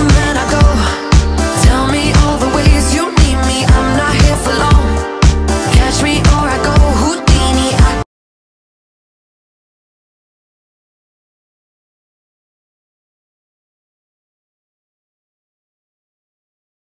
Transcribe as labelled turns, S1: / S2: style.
S1: down, then I go.